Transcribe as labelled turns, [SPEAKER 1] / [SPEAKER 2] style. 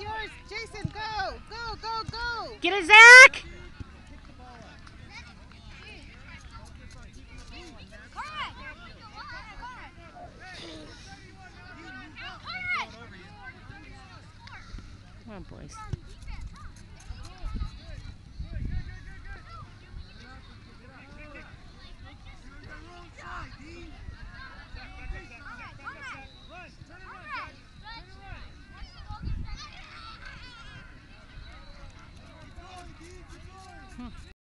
[SPEAKER 1] yours. Jason, go. Go, go, go. Get it, Zach. Come on, boys.